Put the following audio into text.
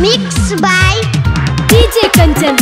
Mixed by DJ Kanchan